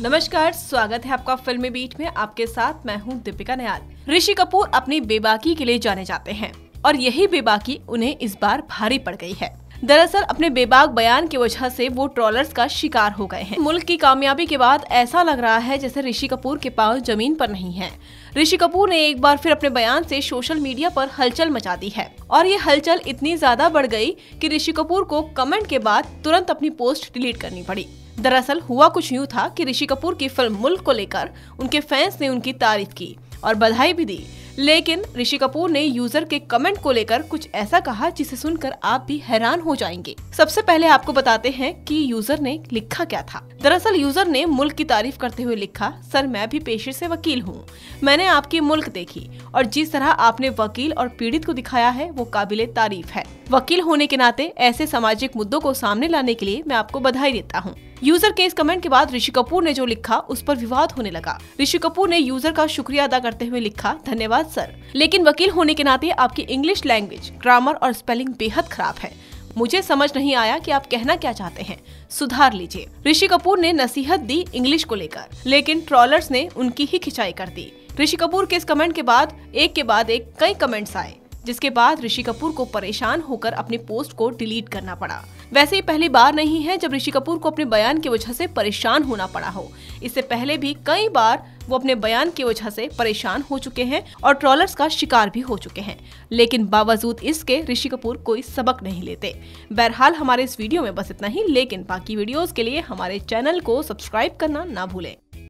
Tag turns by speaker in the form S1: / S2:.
S1: नमस्कार, स्वागत है आपका फिल्मी बीट में। आपके साथ मैं हूँ दीपिका नयाल। ऋषि कपूर अपनी बेबाकी के लिए जाने जाते हैं और यही बेबाकी उन्हें इस बार भारी पड़ गई है। दरअसल अपने बेबाक बयान की वजह से वो ट्रॉलर्स का शिकार हो गए हैं। मुल्क की कामयाबी के बाद ऐसा लग रहा है जैसे ऋषि कपूर के पास ज़मीन पर नहीं है। ऋषि कपूर ने एक बार फिर अपने बयान से सोशल मीडिया पर हलचल मचा दी है और ये हलचल इतनी ज़्यादा बढ़ गई कि ऋषि कपूर को कमेंट के बाद तुरंत अपनी पोस्ट डिलीट करनी पड़ी। दरअसल हुआ कुछ यूँ था कि ऋषि कपूर की फ़िल्म मुल्क को लेकर उनके फैंस ने उनकी तारीफ़ की और बधाई भी दी। लेकिन ऋषि कपूर ने यूज़र के कमेंट को लेकर कुछ ऐसा कहा जिसे सुनकर आप भी हैरान हो जाएँगे। सबसे पहले आपको बताते हैं कि यूज़र ने लिखा क्या था। दरअसल यूज़र ने मुल्क की तारीफ़ करते हुए लिखा, सर, मैं भी पेशे से वकील हूँ। मैंने आपकी मुल्क देखी और जिस तरह आपने वकील और पीड़ित को दिखाया है, वो काबिल तारीफ़ है। वकील होने के नाते ऐसे सामाजिक मुद्दों को सामने लाने के लिए मैं आपको बधाई देता हूँ। यूज़र के इस कमेंट के बाद ऋषि कपूर ने जो लिखा, उस पर विवाद होने लगा। ऋषि कपूर ने यूज़र का शुक्रिया अदा करते हुए लिखा धन्यवाद सर। लेकिन वकील होने के नाते आपकी इंग्लिश लैंग्वेज ग्रामर और स्पेलिंग बेहद खराब है। मुझे समझ नहीं आया कि आप कहना क्या चाहते हैं। सुधार लीजिए। ऋषि कपूर ने नसीहत दी इंग्लिश को लेकर, लेकिन ट्रॉलर्स ने उनकी ही खिंचाई कर दी। ऋषि कपूर के इस कमेंट के बाद, एक के बाद एक कई कमेंट्स आए, जिसके बाद ऋषि कपूर को परेशान होकर अपनी पोस्ट को डिलीट करना पड़ा। वैसे ही पहली बार नहीं है जब ऋषि कपूर को अपने बयान की वजह से परेशान होना पड़ा हो। इससे पहले भी कई बार वो अपने बयान की वजह से परेशान हो चुके हैं और ट्रॉलर्स का शिकार भी हो चुके हैं। लेकिन बावजूद इसके ऋषि कपूर कोई सबक नहीं लेते। बहरहाल हमारे इस वीडियो में बस इतना ही, लेकिन बाकी वीडियोस के लिए हमारे चैनल को सब्सक्राइब करना ना भूलें।